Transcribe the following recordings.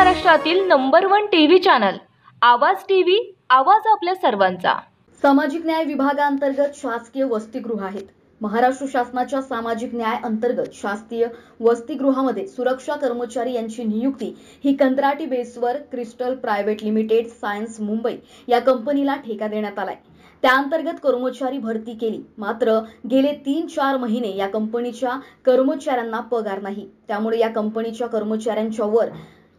महाराष्ट्रातील number one TV channel Awaaz TV आवाज आपल्या सर्वांचा. सामाजिक न्याय विभागाअंतर्गत शासकीय वसतिगृह आहेत. महाराष्ट्र शासनाच्या सामाजिक न्याय अंतर्गत शासकीय वसतिगृहामध्ये सुरक्षा कर्मचारी यांची नियुक्ती ही कंत्राटी बेसवर crystal private limited science Mumbai या कंपनीला ठेका देण्यात आलाय. त्याअंतर्गत कर्मचारी भरती केली. मात्र गेले तीन चार महिने या कंपनीच्या कर्मचाऱ्यांना पगार नाही. त्यामुळे या कंपनीच्या कर्मचाऱ्यांच्या वर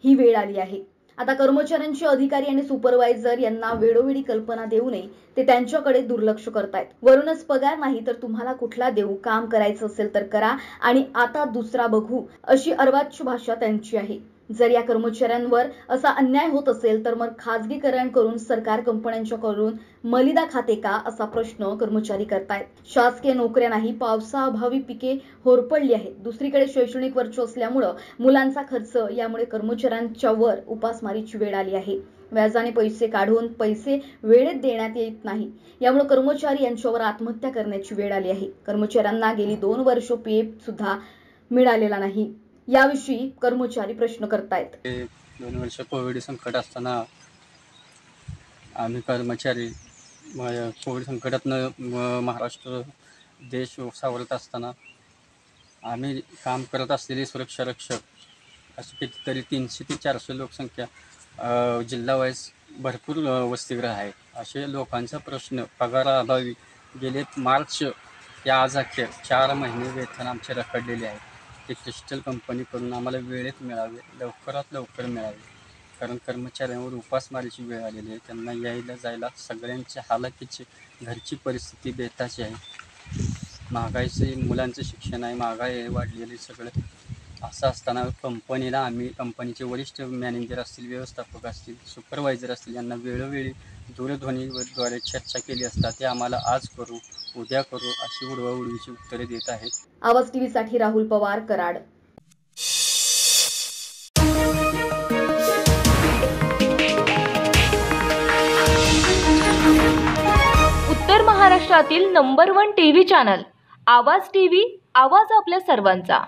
ही वेळ आली आहे. आता कर्मचाऱ्यांचे अधिकारी आणि सुपरवायझर यांना वेळोवेळी कल्पना देऊ नये ते त्यांच्याकडे दुर्लक्ष करतायत. वरूनच पगार नाही तर तुम्हाला कुठला देऊ काम करायचं असेल तर करा आणि आता दुसरा बघू अशी अर्वाच्य भाषा त्यांची आहे. जर या कर्मचाऱ्यांवर असा अन्याय होत असेल तर मग खाजगीकरण करून सरकार कंपन्यांच्याकडून मलिदा खाते का असा प्रश्न कर्मचारी करतायत. शासकीय नोकऱ्या नाही पावसाअभावी पिके होरपडली आहेत. दुसरीकडे शैक्षणिक वर्ष असल्यामुळं मुलांचा खर्च यामुळे कर्मचाऱ्यांच्या वर उपासमारीची वेळ आली आहे. व्याजाने पैसे काढून पैसे वेळेत देण्यात येत नाही. यामुळे कर्मचारी यांच्यावर आत्महत्या करण्याची वेळ आली आहे. कर्मचाऱ्यांना गेली दोन वर्ष पीएफ सुद्धा मिळालेला नाही. याविषयी कर्मचारी प्रश्न करतायत. दोन वर्ष कोविड संकट असताना आम्ही कर्मचारी कोविड संकटातनं महाराष्ट्र देश सावरत असताना आम्ही काम करत असलेले सुरक्षा रक्षक असे कितीतरी तीनशे ते चारशे लोकसंख्या जिल्हा वाईज भरपूर वसतिगृह आहे असे लोकांचा प्रश्न पगाराअभावी गेले मार्च या आज अखेर चार महिने वेतन आमचे रखडलेले आहे ते क्रिस्टल कंपनीकडून आम्हाला वेळेत मिळावे लवकरात लवकर मिळावे. कारण कर्मचाऱ्यांवर उपासमारीची वेळ आलेली आहे. त्यांना यायला जायला सगळ्यांच्या हालाकीची घरची परिस्थिती बेताची आहे. महागाईचे मुलांचं शिक्षण आहे महागाई आहे वाढलेली सगळं असं असताना कंपनीला आम्ही कंपनीचे वरिष्ठ मॅनेजर असतील व्यवस्थापक असतील सुपरवायझर असतील यांना वेळोवेळी दूरध्वनीद्वारे चर्चा केली असता ते आम्हाला आज करू उद्या करू अशी उडवाउडवीची उत्तरे देत आहेत. आवाज टीव्हीसाठी राहुल पवार कराड. उत्तर महाराष्ट्रातील number one TV channel Awaaz TV आवाज आपल्या सर्वांचा.